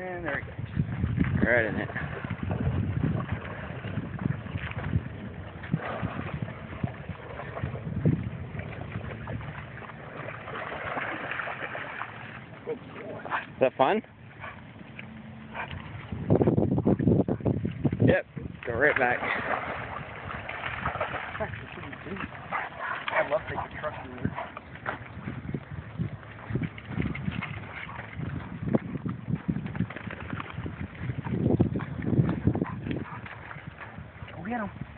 And there we go. Right in it. Is that fun? Yep. Go right back. That's pretty deep. I love taking truck through there. Go get him.